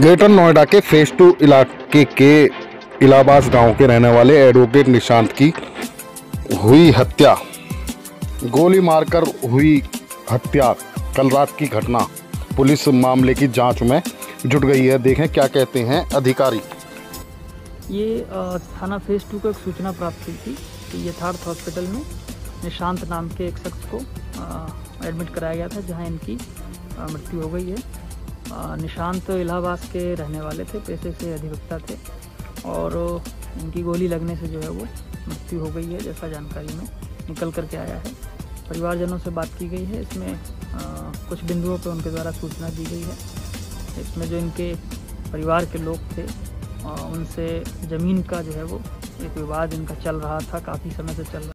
Greater Noida के phase two इलाके के इलाहाबाद गाँव के रहने वाले एडवोकेट निशांत की हुई हत्या। गोली मारकर हुई हत्या। कल रात की घटना। पुलिस मामले की जाँच में जुट गई है। देखें क्या कहते हैं अधिकारी। ये थाना फ़ेज़ टू को एक सूचना प्राप्त हुई थी कि यथार्थ हॉस्पिटल में निशांत नाम के एक शख्स को एडमिट कराया गया था, जहाँ इनकी मृत्यु हो गई है। निशांत इलाहाबाद के रहने वाले थे पेशे से अधिवक्ता थे। और इनकी गोली लगने से जो है वो मृत्यु हो गई है जैसा जानकारी में निकल करके आया है। परिवारजनों से बात की गई है। इसमें अ, कुछ बिंदुओं पर उनके द्वारा सूचना दी गई है। इसमें जो इनके परिवार के लोग थे अ, उनसे ज़मीन का जो है वो एक विवाद इनका चल रहा था काफ़ी समय से चल रहा